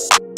you